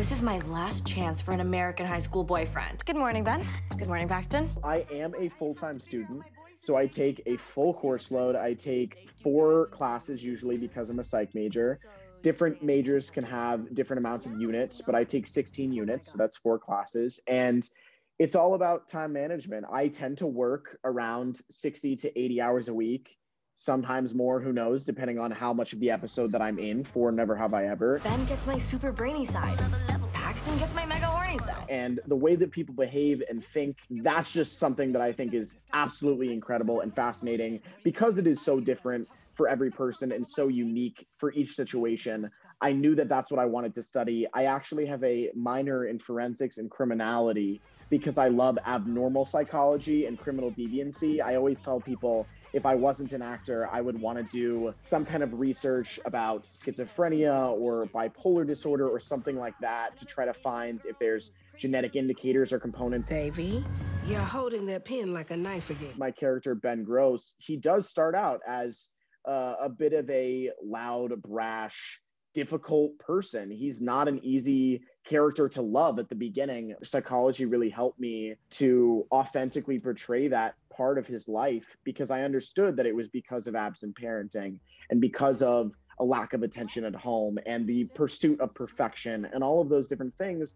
This is my last chance for an American high school boyfriend. Good morning, Ben. Good morning, Paxton. I am a full time student. So I take a full course load. I take four classes usually because I'm a psych major. Different majors can have different amounts of units, but I take 16 units. So that's four classes. And it's all about time management. I tend to work around 60 to 80 hours a week, sometimes more, who knows, depending on how much of the episode that I'm in for Never Have I Ever. Ben gets my super brainy side. Gets my mega horny side. And the way that people behave and think, that's just something that I think is absolutely incredible and fascinating because it is so different for every person and so unique for each situation. I knew that that's what I wanted to study. I actually have a minor in forensics and criminality because I love abnormal psychology and criminal deviancy. I always tell people if I wasn't an actor, I would want to do some kind of research about schizophrenia or bipolar disorder or something like that to try to find if there's genetic indicators or components. Devi, you're holding that pen like a knife again. My character, Ben Gross, he does start out as uh, a bit of a loud, brash, difficult person. He's not an easy character to love at the beginning. Psychology really helped me to authentically portray that part of his life because I understood that it was because of absent parenting and because of a lack of attention at home and the pursuit of perfection and all of those different things.